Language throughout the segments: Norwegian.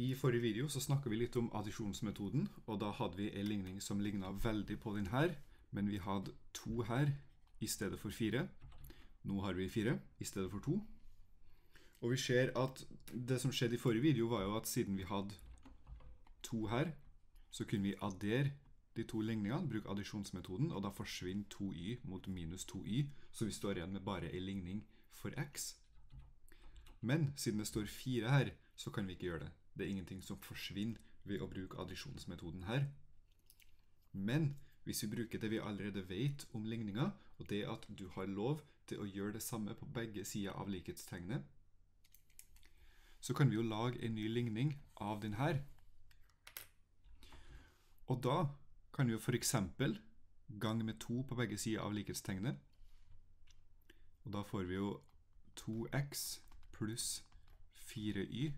I forrige video så snakket vi litt om addisjonsmetoden, og da hadde vi en ligning som lignet veldig på den her, men vi hadde to her i stedet for fire. Nå har vi fire i stedet for to. Og vi ser at det som skjedde i forrige video var jo at siden vi hadde to her, så kunne vi addere de to ligningene, bruke addisjonsmetoden, og da forsvinner 2y mot minus 2y, så vi står igjen med bare en ligning for x. Men siden det står fire her, så kan vi ikke gjøre det. Det er ingenting som forsvinner ved å bruke addisjonsmetoden her. Men hvis vi bruker det vi allerede vet om ligninga, og det at du har lov til å gjøre det samme på begge sider av likhetstegnet, så kan vi jo lage en ny ligning av den her. Og da kan vi jo for eksempel gange med 2 på begge sider av likhetstegnet. Og da får vi jo 2x pluss 4y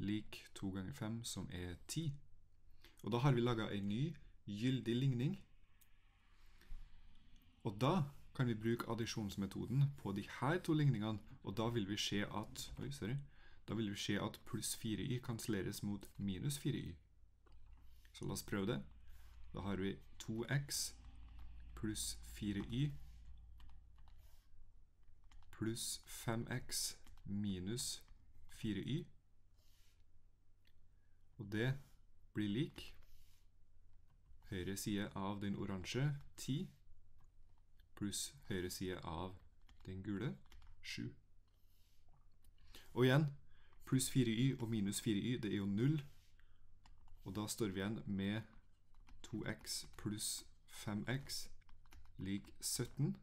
lik 2 ganger 5 som er 10. Og da har vi laget en ny gyldig ligning. Og da kan vi bruke addisjonsmetoden på de her to ligningene, og da vil vi se at, oi, sorry, da vil vi se at pluss 4y kanselleres mot minus 4y. Så la oss prøve det. Da har vi 2x pluss 4y pluss 5x minus 4y. Og det blir lik høyre side av den oransje 10 pluss høyre side av den gule 7. Og igjen, pluss 4y og minus 4y, det er jo 0. Og da står vi igjen med 2x pluss 5x lik 17,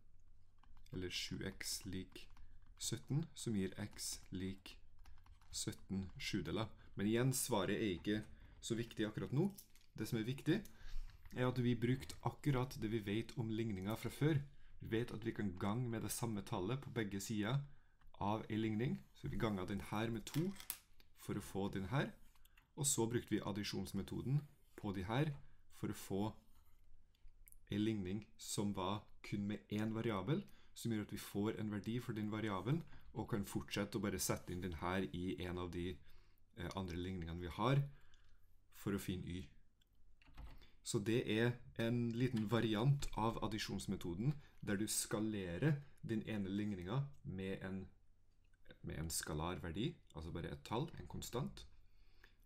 eller 7x lik 17, som gir x lik 17 sjudeler. Men igjen, svaret er ikke så viktig akkurat nå. Det som er viktig, er at vi brukte akkurat det vi vet om ligninga fra før. Vi vet at vi kan gange med det samme tallet på begge sider av en ligning. Så vi ganger den her med to for å få den her. Og så brukte vi addisjonsmetoden på de for å få en ligning som var kun med én variabel, som gjør at vi får en verdi for den variabelen, og kan fortsette å bare sette inn den her i en av de andre ligningene vi har, for å finne y. Så det er en liten variant av addisjonsmetoden, der du skalerer din ene ligninga med en, med en skalar verdi, altså bare et tall, en konstant.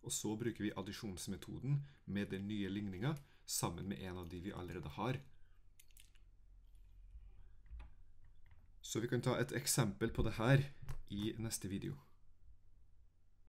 Og så bruker vi addisjonsmetoden med den nye ligninga sammen med en av de vi allerede har. Så vi kan ta et eksempel på det her i neste video.